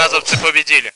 спецназовцы победили.